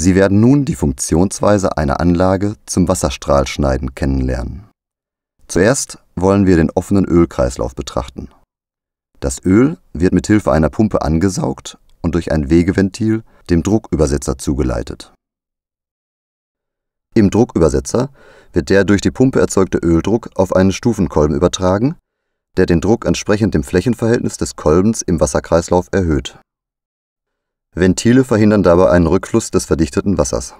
Sie werden nun die Funktionsweise einer Anlage zum Wasserstrahlschneiden kennenlernen. Zuerst wollen wir den offenen Ölkreislauf betrachten. Das Öl wird mit Hilfe einer Pumpe angesaugt und durch ein Wegeventil dem Druckübersetzer zugeleitet. Im Druckübersetzer wird der durch die Pumpe erzeugte Öldruck auf einen Stufenkolben übertragen, der den Druck entsprechend dem Flächenverhältnis des Kolbens im Wasserkreislauf erhöht. Ventile verhindern dabei einen Rückfluss des verdichteten Wassers.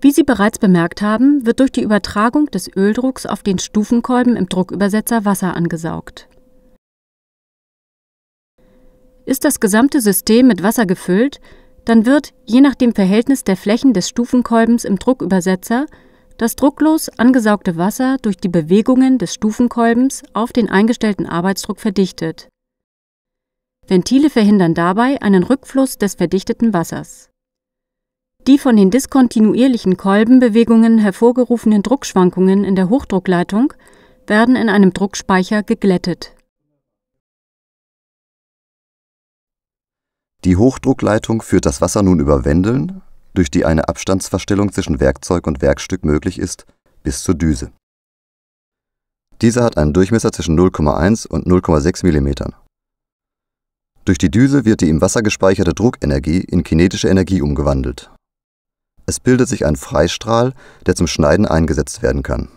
Wie Sie bereits bemerkt haben, wird durch die Übertragung des Öldrucks auf den Stufenkolben im Druckübersetzer Wasser angesaugt. Ist das gesamte System mit Wasser gefüllt, dann wird, je nach dem Verhältnis der Flächen des Stufenkolbens im Druckübersetzer, das drucklos angesaugte Wasser durch die Bewegungen des Stufenkolbens auf den eingestellten Arbeitsdruck verdichtet. Ventile verhindern dabei einen Rückfluss des verdichteten Wassers. Die von den diskontinuierlichen Kolbenbewegungen hervorgerufenen Druckschwankungen in der Hochdruckleitung werden in einem Druckspeicher geglättet. Die Hochdruckleitung führt das Wasser nun über Wendeln, durch die eine Abstandsverstellung zwischen Werkzeug und Werkstück möglich ist, bis zur Düse. Diese hat einen Durchmesser zwischen 0,1 und 0,6 mm. Durch die Düse wird die im Wasser gespeicherte Druckenergie in kinetische Energie umgewandelt. Es bildet sich ein Freistrahl, der zum Schneiden eingesetzt werden kann